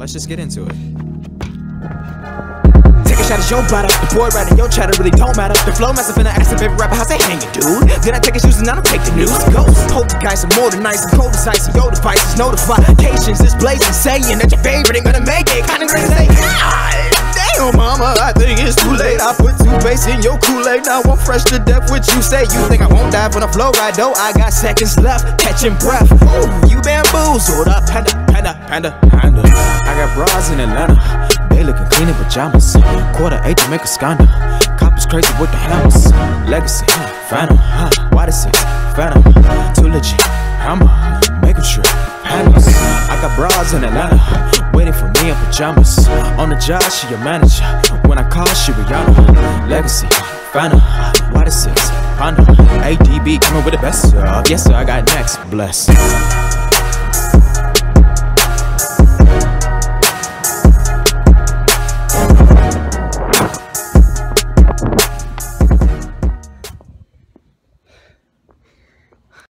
let's just get into it. Take a shot at your bottle. The boy writing your chatter really don't matter. The flow master finna ask the favorite rapper how's they hanging, dude. Then I take his shoes and I don't take the news. Ghost, hope the guys are more than nice and cold as ice. And your devices notifications is blazing, saying that your favorite ain't gonna make it. Kinda crazy, say, God damn, mama, I think it's too late. I put two bass in your Kool-Aid. Now I'm fresh to death. What you say? You think I won't die from the flow right though? I got seconds left, catching breath. Ooh, you bamboozled up, panda, panda, panda, panda. Got bras in Atlanta. They looking clean in pajamas. Quarter eight to make a scandal. Coppers crazy with the hammers. Legacy, Phantom? Why the six? Phantom, too legit. Hammer, make a trip. Pandas. I got bras in Atlanta. Waiting for me in pajamas. On the job, she a manager. When I call, she Rihanna. Legacy, Phantom, why the six? Panda, ADB coming with the best. Yes, sir, I got next. Bless.